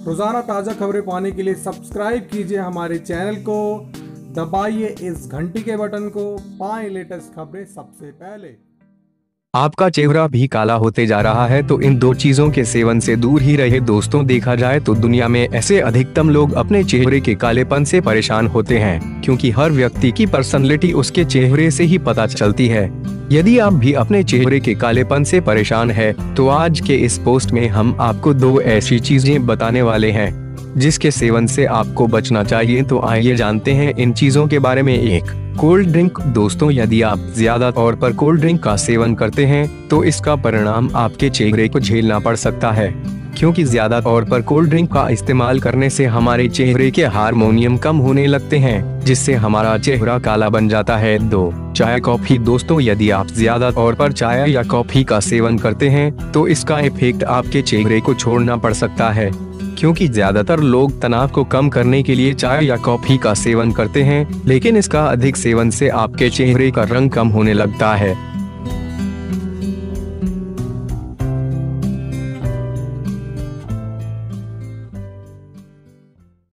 रोज़ाना ताज़ा खबरें पाने के लिए सब्सक्राइब कीजिए हमारे चैनल को। दबाइए इस घंटी के बटन को। पाएँ लेटेस्ट खबरें सबसे पहले। आपका चेहरा भी काला होते जा रहा है तो इन दो चीज़ों के सेवन से दूर ही रहे दोस्तों। देखा जाए तो दुनिया में ऐसे अधिकतम लोग अपने चेहरे के कालेपन से परेशान होते हैं, क्योंकि हर व्यक्ति की पर्सनलिटी उसके चेहरे से ही पता चलती है। यदि आप भी अपने चेहरे के कालेपन से परेशान है तो आज के इस पोस्ट में हम आपको दो ऐसी चीज़ें बताने वाले हैं, जिसके सेवन से आपको बचना चाहिए। तो आइए जानते हैं इन चीज़ों के बारे में एक। कोल्ड ड्रिंक, दोस्तों, यदि आप ज़्यादा तौर पर कोल्ड ड्रिंक का सेवन करते हैं तो इसका परिणाम आपके चेहरे को झेलना पड़ सकता है। क्योंकि ज़्यादा तौर पर कोल्ड ड्रिंक का इस्तेमाल करने से हमारे चेहरे के हार्मोनियम कम होने लगते हैं, जिससे हमारा चेहरा काला बन जाता है। दो, चाय कॉफ़ी। दोस्तों, यदि आप ज़्यादा तौर पर चाय या कॉफ़ी का सेवन करते हैं तो इसका इफ़ेक्ट आपके चेहरे को छोड़ना पड़ सकता है। क्योंकि ज़्यादातर लोग तनाव को कम करने के लिए चाय या कॉफ़ी का सेवन करते हैं, लेकिन इसका अधिक सेवन से आपके चेहरे का रंग कम होने लगता है।